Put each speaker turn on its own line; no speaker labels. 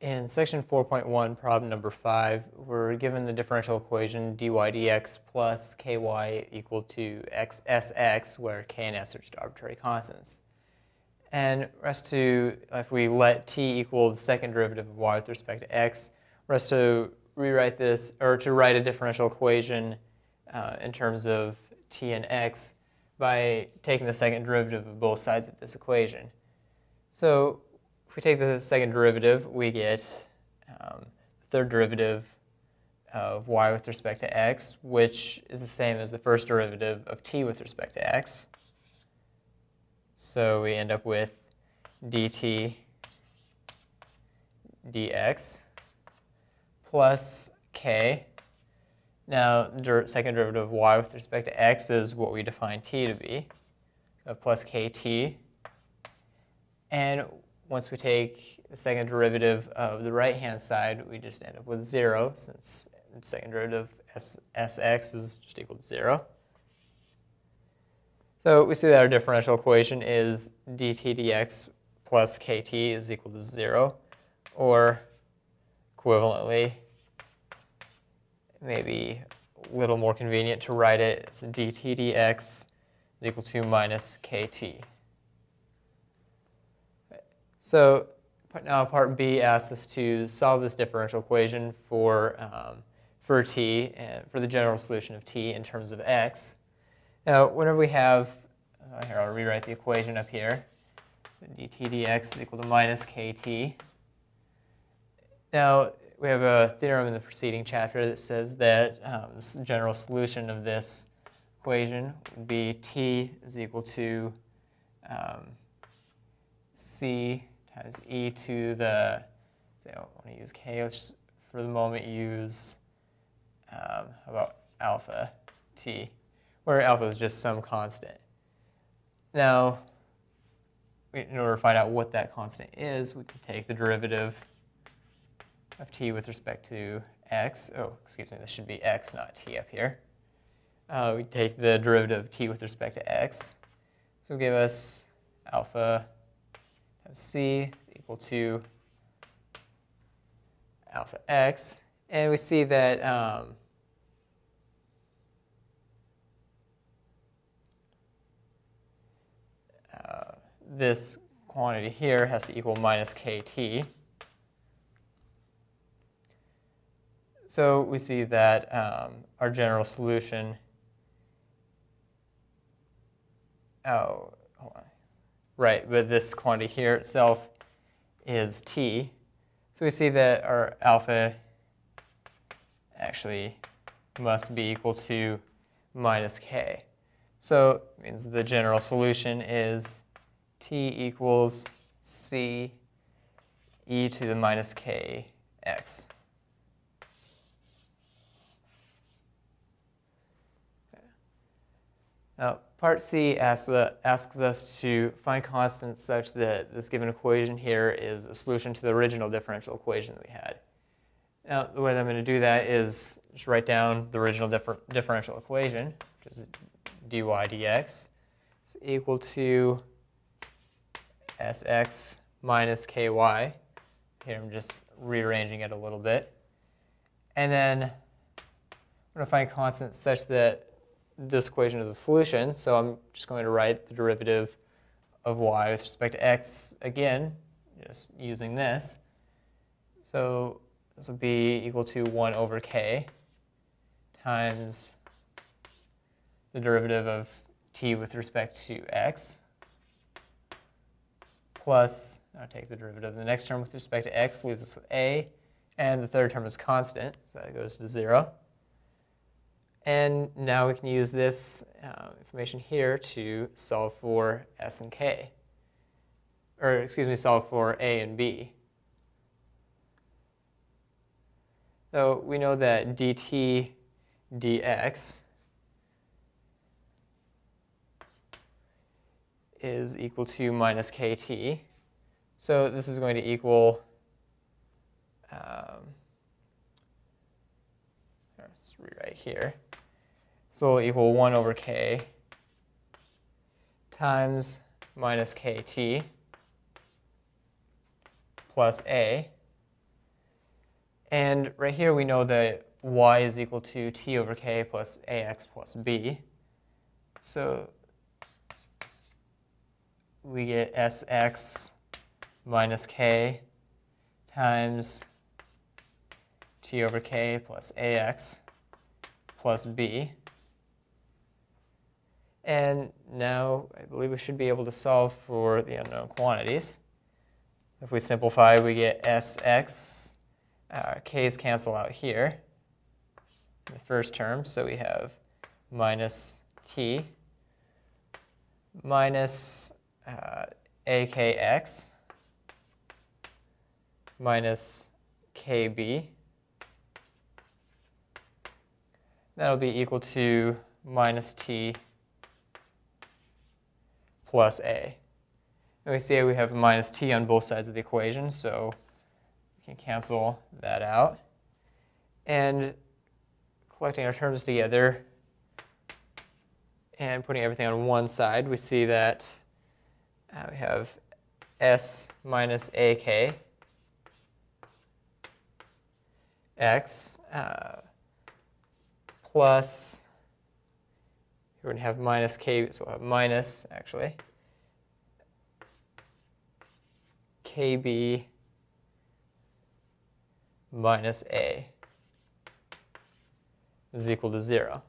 In section 4.1, problem number 5, we're given the differential equation dy dx plus ky equal to x, sx, where k and s are just arbitrary constants. And rest to, if we let t equal the second derivative of y with respect to x, rest to rewrite this, or to write a differential equation uh, in terms of t and x by taking the second derivative of both sides of this equation. So if we take the second derivative, we get um, the third derivative of y with respect to x, which is the same as the first derivative of t with respect to x. So we end up with dt dx plus k. Now, the second derivative of y with respect to x is what we define t to be, plus kt. And once we take the second derivative of the right-hand side, we just end up with 0, since the second derivative of sx is just equal to 0. So we see that our differential equation is dt dx plus kt is equal to 0, or equivalently, maybe a little more convenient to write it as dt dx is equal to minus kt. So now part B asks us to solve this differential equation for, um, for t and for the general solution of t in terms of x. Now, whenever we have, uh, here I'll rewrite the equation up here, dt dx is equal to minus kt. Now, we have a theorem in the preceding chapter that says that um, the general solution of this equation would be t is equal to um, c e to the, say I want to use k, let's for the moment use um, about alpha t, where alpha is just some constant. Now, in order to find out what that constant is, we can take the derivative of t with respect to x. Oh, excuse me, this should be x, not t up here. Uh, we take the derivative of t with respect to x. So give us alpha times c equal to alpha x. And we see that um, uh, this quantity here has to equal minus kt. So we see that um, our general solution, oh, hold on. Right, but this quantity here itself is t. So we see that our alpha actually must be equal to minus k. So it means the general solution is t equals c e to the minus k x. Now, part C asks, uh, asks, us to find constants such that this given equation here is a solution to the original differential equation that we had. Now, the way that I'm going to do that is just write down the original differ differential equation, which is dy dx is equal to sx minus ky. Here I'm just rearranging it a little bit. And then I'm going to find constants such that this equation is a solution, so I'm just going to write the derivative of y with respect to x again, just using this. So this will be equal to 1 over k times the derivative of t with respect to x plus, I'll take the derivative of the next term with respect to x, leaves us with a, and the third term is constant, so that goes to 0. And now we can use this uh, information here to solve for s and k. Or, excuse me, solve for a and b. So we know that dt dx is equal to minus kt. So this is going to equal um, let's rewrite here. So we'll equal 1 over k times minus kt plus a. And right here we know that y is equal to t over k plus ax plus b. So we get sx minus k times t over k plus ax plus b. And now I believe we should be able to solve for the unknown quantities. If we simplify, we get sx, uh, k's cancel out here the first term, so we have minus t minus uh, akx minus kb. That'll be equal to minus t plus a. And we see we have minus t on both sides of the equation, so we can cancel that out. And collecting our terms together and putting everything on one side, we see that uh, we have s minus ak x uh, plus, we're going to have minus k, so we'll have minus, actually, kb minus a is equal to 0.